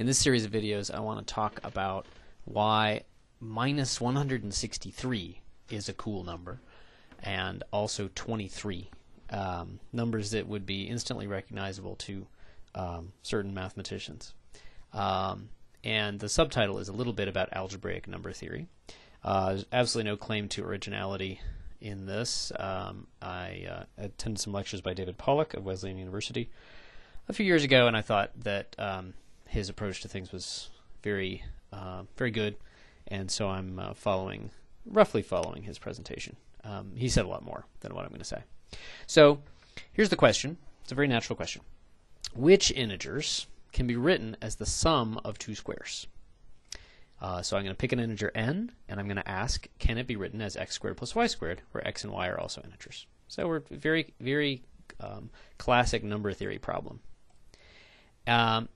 In this series of videos, I want to talk about why minus 163 is a cool number, and also 23, um, numbers that would be instantly recognizable to um, certain mathematicians. Um, and the subtitle is a little bit about algebraic number theory. Uh, there's absolutely no claim to originality in this. Um, I uh, attended some lectures by David Pollack of Wesleyan University a few years ago, and I thought that um, his approach to things was very, uh, very good, and so I'm uh, following, roughly following his presentation. Um, he said a lot more than what I'm going to say. So here's the question. It's a very natural question. Which integers can be written as the sum of two squares? Uh, so I'm going to pick an integer n, and I'm going to ask, can it be written as x squared plus y squared, where x and y are also integers? So we're very, very um, classic number theory problem. Um,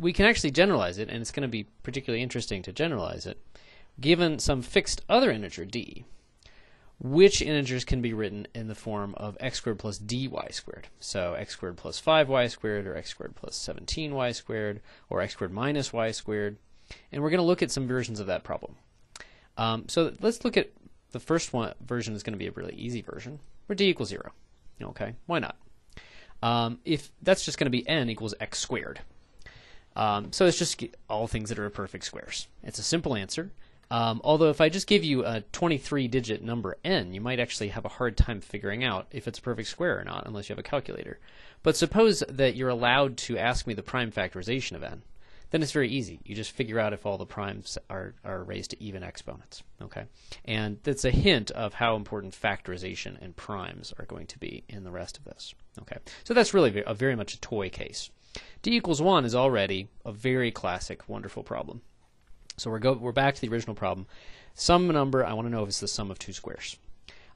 we can actually generalize it, and it's going to be particularly interesting to generalize it. Given some fixed other integer d, which integers can be written in the form of x squared plus dy squared. So x squared plus 5y squared, or x squared plus 17y squared, or x squared minus y squared. And we're going to look at some versions of that problem. Um, so let's look at the first one version is going to be a really easy version, where d equals 0. Okay, why not? Um, if that's just going to be n equals x squared. Um, so it's just all things that are perfect squares. It's a simple answer. Um, although if I just give you a 23-digit number n, you might actually have a hard time figuring out if it's a perfect square or not, unless you have a calculator. But suppose that you're allowed to ask me the prime factorization of n then it's very easy. You just figure out if all the primes are, are raised to even exponents. Okay, and that's a hint of how important factorization and primes are going to be in the rest of this. Okay, so that's really a very much a toy case. D equals one is already a very classic, wonderful problem. So we're go we're back to the original problem. Some number I want to know if it's the sum of two squares.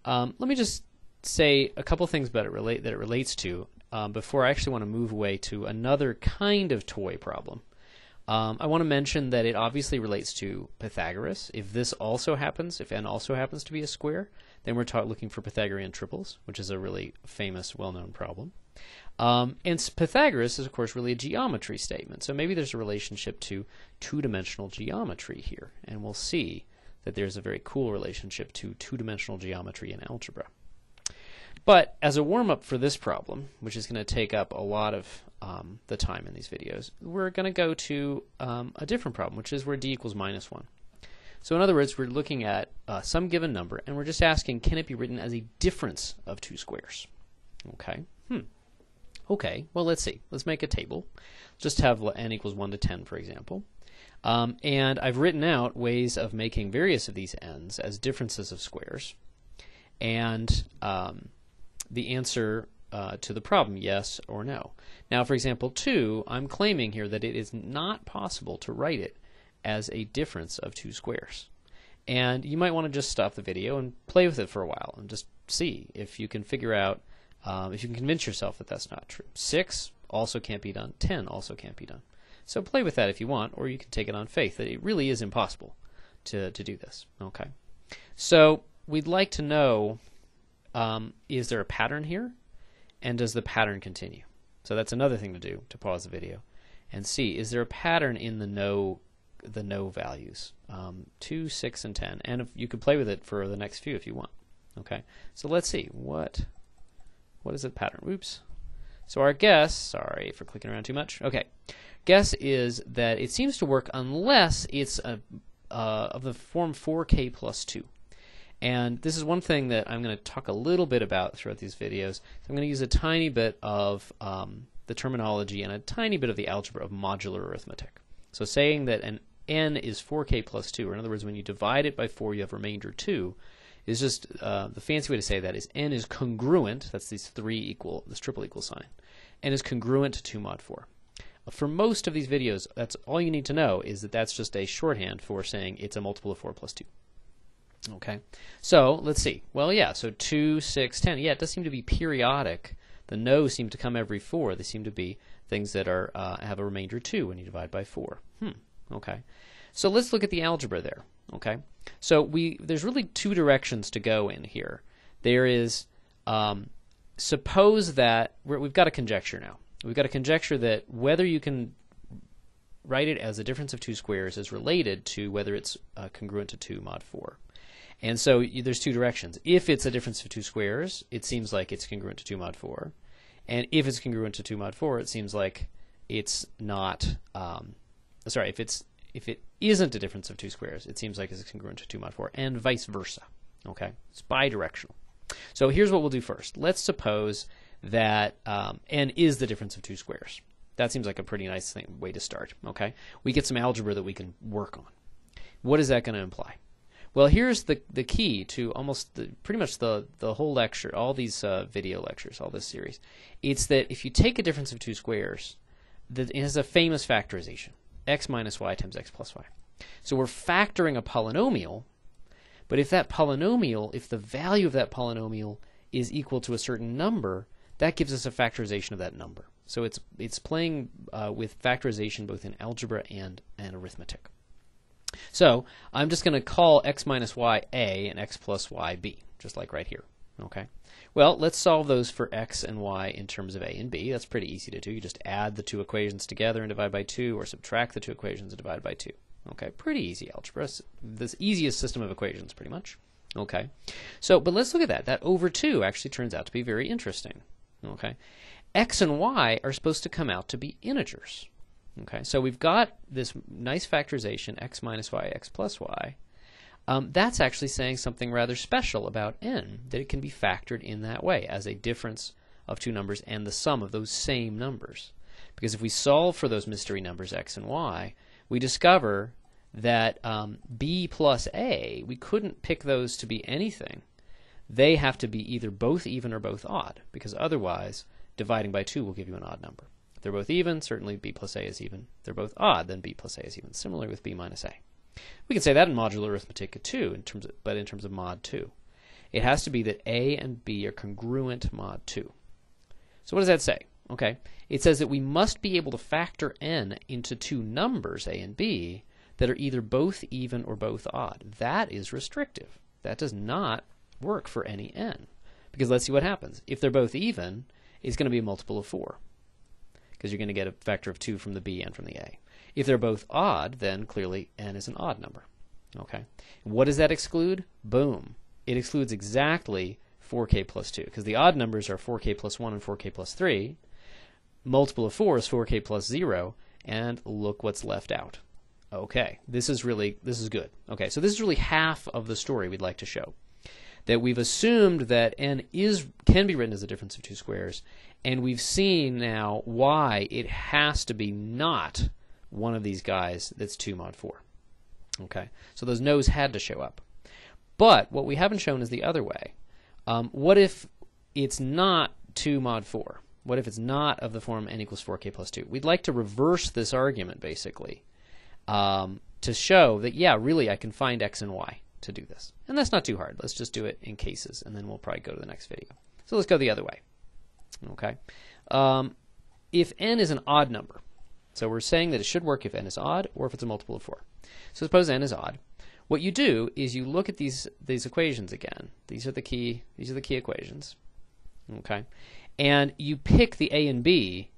Um, let me just say a couple things about it relate that it relates to um, before I actually want to move away to another kind of toy problem. Um, I want to mention that it obviously relates to Pythagoras. If this also happens, if n also happens to be a square, then we're looking for Pythagorean triples, which is a really famous, well-known problem. Um, and Pythagoras is, of course, really a geometry statement. So maybe there's a relationship to two-dimensional geometry here, and we'll see that there's a very cool relationship to two-dimensional geometry in algebra. But as a warm-up for this problem, which is going to take up a lot of um, the time in these videos, we're going to go to um, a different problem, which is where d equals minus 1. So in other words, we're looking at uh, some given number, and we're just asking, can it be written as a difference of two squares? Okay. Hmm. Okay, well, let's see. Let's make a table. Just have n equals 1 to 10, for example. Um, and I've written out ways of making various of these n's as differences of squares. And um, the answer uh, to the problem, yes or no. Now, for example, 2, I'm claiming here that it is not possible to write it as a difference of two squares. And you might want to just stop the video and play with it for a while and just see if you can figure out, um, if you can convince yourself that that's not true. 6 also can't be done. 10 also can't be done. So play with that if you want, or you can take it on faith that it really is impossible to, to do this. Okay. So we'd like to know um, is there a pattern here? And does the pattern continue? So that's another thing to do to pause the video and see is there a pattern in the no the no values um, 2 6 and 10 and if you could play with it for the next few if you want okay so let's see what what is the pattern? Oops. So our guess sorry for clicking around too much. Okay. Guess is that it seems to work unless it's a, uh, of the form 4k plus 2 and this is one thing that I'm going to talk a little bit about throughout these videos. I'm going to use a tiny bit of um, the terminology and a tiny bit of the algebra of modular arithmetic. So saying that an n is 4k plus 2, or in other words, when you divide it by 4, you have remainder 2, is just uh, the fancy way to say that is n is congruent, that's these three equal, this triple equal sign, n is congruent to 2 mod 4. For most of these videos, that's all you need to know is that that's just a shorthand for saying it's a multiple of 4 plus 2. Okay, so let's see. Well, yeah, so 2, 6, 10. Yeah, it does seem to be periodic. The no's seem to come every 4. They seem to be things that are uh, have a remainder 2 when you divide by 4. Hmm, okay. So let's look at the algebra there. Okay, so we there's really two directions to go in here. There is, um, suppose that we have got a conjecture now. We've got a conjecture that whether you can write it as the difference of two squares is related to whether it's uh, congruent to 2 mod 4. And so you, there's two directions. If it's a difference of two squares, it seems like it's congruent to 2 mod 4. And if it's congruent to 2 mod 4, it seems like it's not, um, sorry, if it's if it isn't a difference of two squares, it seems like it's congruent to 2 mod 4, and vice versa. Okay, it's bidirectional. So here's what we'll do first. Let's suppose that um, n is the difference of two squares. That seems like a pretty nice thing, way to start. Okay, we get some algebra that we can work on. What is that going to imply? Well, here's the the key to almost the, pretty much the the whole lecture, all these uh, video lectures, all this series. It's that if you take a difference of two squares, that it has a famous factorization: x minus y times x plus y. So we're factoring a polynomial, but if that polynomial, if the value of that polynomial is equal to a certain number, that gives us a factorization of that number. So it's it's playing uh, with factorization both in algebra and and arithmetic. So I'm just going to call x minus y a and x plus y b, just like right here. Okay. Well, let's solve those for x and y in terms of a and b. That's pretty easy to do. You just add the two equations together and divide by 2, or subtract the two equations and divide by 2. Okay, pretty easy algebra. The easiest system of equations, pretty much. Okay, so, but let's look at that. That over 2 actually turns out to be very interesting. Okay, x and y are supposed to come out to be integers. Okay, so we've got this nice factorization, x minus y, x plus y. Um, that's actually saying something rather special about n, that it can be factored in that way as a difference of two numbers and the sum of those same numbers. Because if we solve for those mystery numbers x and y, we discover that um, b plus a, we couldn't pick those to be anything. They have to be either both even or both odd, because otherwise dividing by 2 will give you an odd number If they're both even, certainly b plus a is even. If they're both odd, then b plus a is even. Similarly with b minus a. We can say that in modular arithmetic too, in terms of, but in terms of mod 2. It has to be that a and b are congruent mod 2. So what does that say? Okay, it says that we must be able to factor n into two numbers, a and b, that are either both even or both odd. That is restrictive. That does not work for any n. Because let's see what happens. If they're both even, it's going to be a multiple of 4 because you're going to get a factor of 2 from the b and from the a. If they're both odd, then clearly n is an odd number. Okay. What does that exclude? Boom. It excludes exactly 4k plus 2 because the odd numbers are 4k plus 1 and 4k plus 3. Multiple of 4 is 4k plus 0 and look what's left out. Okay. This is really this is good. Okay. So this is really half of the story we'd like to show that we've assumed that n is can be written as a difference of two squares, and we've seen now why it has to be not one of these guys that's 2 mod 4. Okay, so those no's had to show up. But what we haven't shown is the other way. Um, what if it's not 2 mod 4? What if it's not of the form n equals 4k plus 2? We'd like to reverse this argument, basically, um, to show that, yeah, really, I can find x and y to do this. And that's not too hard. Let's just do it in cases, and then we'll probably go to the next video. So let's go the other way. Okay. Um, if n is an odd number, so we're saying that it should work if n is odd or if it's a multiple of 4. So suppose n is odd. What you do is you look at these these equations again. These are the key these are the key equations. Okay. And you pick the a and b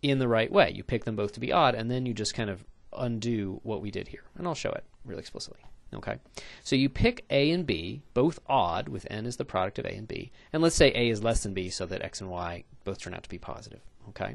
in the right way. You pick them both to be odd and then you just kind of undo what we did here. And I'll show it really explicitly. Okay, so you pick a and b, both odd, with n as the product of a and b, and let's say a is less than b so that x and y both turn out to be positive. Okay,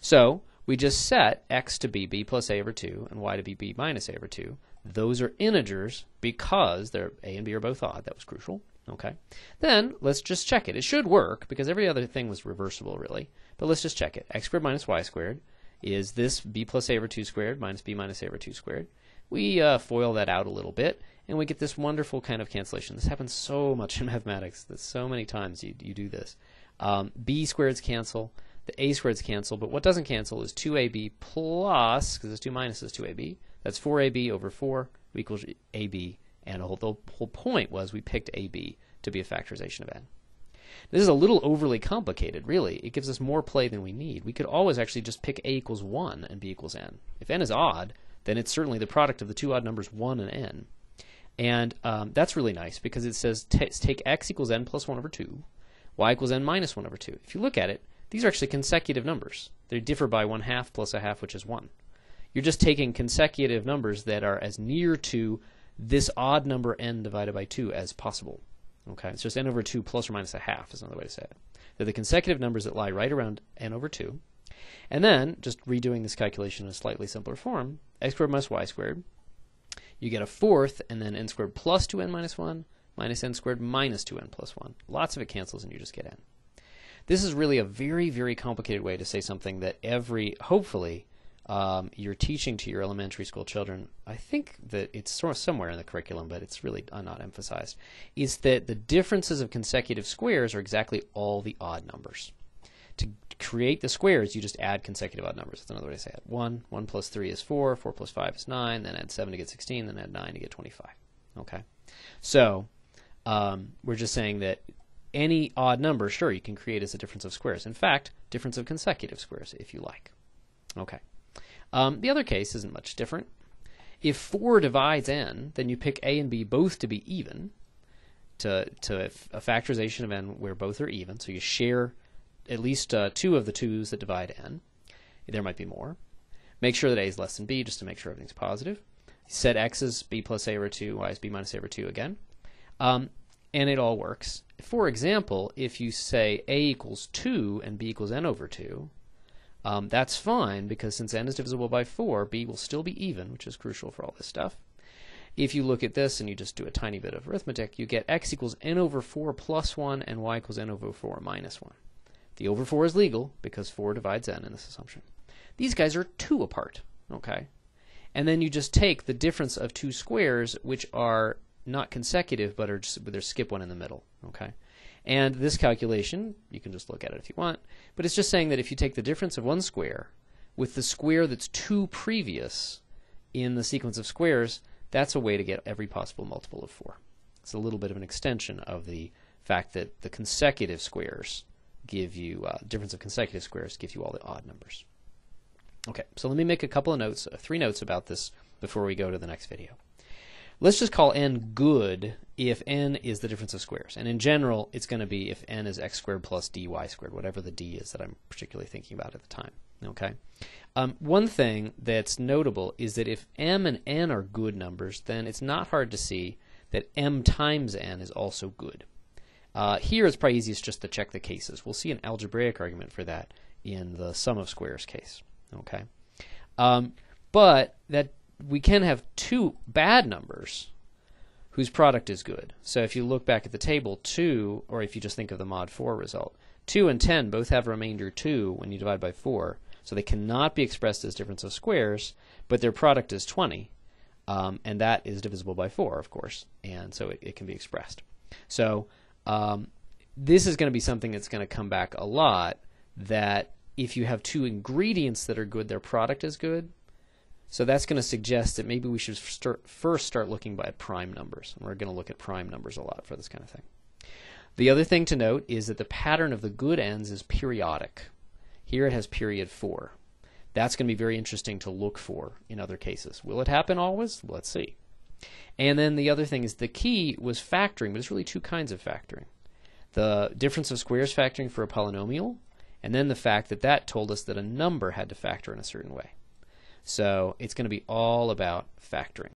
so we just set x to be b plus a over 2 and y to be b minus a over 2. Those are integers because they're a and b are both odd. That was crucial. Okay, then let's just check it. It should work because every other thing was reversible really, but let's just check it. x squared minus y squared is this b plus a over 2 squared minus b minus a over 2 squared we uh, FOIL that out a little bit, and we get this wonderful kind of cancellation. This happens so much in mathematics. That so many times you, you do this. Um, b squareds cancel, the a squareds cancel, but what doesn't cancel is 2ab plus, because it's 2 minus is 2ab, that's 4ab over 4 equals ab, and the whole point was we picked ab to be a factorization of n. This is a little overly complicated, really. It gives us more play than we need. We could always actually just pick a equals 1 and b equals n. If n is odd, then it's certainly the product of the two odd numbers 1 and n. And um, that's really nice because it says take x equals n plus 1 over 2, y equals n minus 1 over 2. If you look at it, these are actually consecutive numbers. They differ by 1 half plus a half, which is 1. you're just taking consecutive numbers that are as near to this odd number n divided by 2 as possible. Okay, it's just n over 2 plus or minus a half is another way to say it. They're the consecutive numbers that lie right around n over 2. And then, just redoing this calculation in a slightly simpler form, x squared minus y squared, you get a fourth, and then n squared plus 2n minus 1 minus n squared minus 2n plus 1. Lots of it cancels, and you just get n. This is really a very, very complicated way to say something that every, hopefully, um, you're teaching to your elementary school children. I think that it's sort of somewhere in the curriculum, but it's really not emphasized. Is that the differences of consecutive squares are exactly all the odd numbers. To create the squares, you just add consecutive odd numbers. That's another way to say it. 1, 1 plus 3 is 4, 4 plus 5 is 9, then add 7 to get 16, then add 9 to get 25. Okay? So, um, we're just saying that any odd number, sure, you can create as a difference of squares. In fact, difference of consecutive squares, if you like. Okay. Um, the other case isn't much different. If 4 divides n, then you pick a and b both to be even, to, to a factorization of n where both are even, so you share at least uh, two of the 2's that divide n. There might be more. Make sure that a is less than b, just to make sure everything's positive. Set x as b plus a over 2, y is b minus a over 2 again. Um, and it all works. For example, if you say a equals 2 and b equals n over 2, um, that's fine because since n is divisible by 4, b will still be even, which is crucial for all this stuff. If you look at this and you just do a tiny bit of arithmetic, you get x equals n over 4 plus 1 and y equals n over 4 minus 1. The over 4 is legal because 4 divides n in this assumption. These guys are 2 apart, okay? And then you just take the difference of two squares, which are not consecutive, but are just there's skip one in the middle. Okay, and this calculation you can just look at it if you want, but it's just saying that if you take the difference of one square with the square that's two previous in the sequence of squares, that's a way to get every possible multiple of four. It's a little bit of an extension of the fact that the consecutive squares give you uh, difference of consecutive squares give you all the odd numbers. Okay, so let me make a couple of notes, uh, three notes about this before we go to the next video. Let's just call n good if n is the difference of squares. And in general, it's going to be if n is x squared plus dy squared, whatever the d is that I'm particularly thinking about at the time. Okay. Um, one thing that's notable is that if m and n are good numbers, then it's not hard to see that m times n is also good. Uh, here it's probably easiest just to check the cases. We'll see an algebraic argument for that in the sum of squares case. Okay. Um, but that we can have two bad numbers whose product is good. So if you look back at the table, 2, or if you just think of the mod 4 result, 2 and 10 both have remainder 2 when you divide by 4, so they cannot be expressed as difference of squares, but their product is 20, um, and that is divisible by 4, of course, and so it, it can be expressed. So um, this is going to be something that's going to come back a lot, that if you have two ingredients that are good, their product is good, so that's going to suggest that maybe we should start, first start looking by prime numbers. And we're going to look at prime numbers a lot for this kind of thing. The other thing to note is that the pattern of the good ends is periodic. Here it has period 4. That's going to be very interesting to look for in other cases. Will it happen always? Let's see. And then the other thing is the key was factoring, but it's really two kinds of factoring. The difference of squares factoring for a polynomial, and then the fact that that told us that a number had to factor in a certain way. So it's going to be all about factoring.